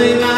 living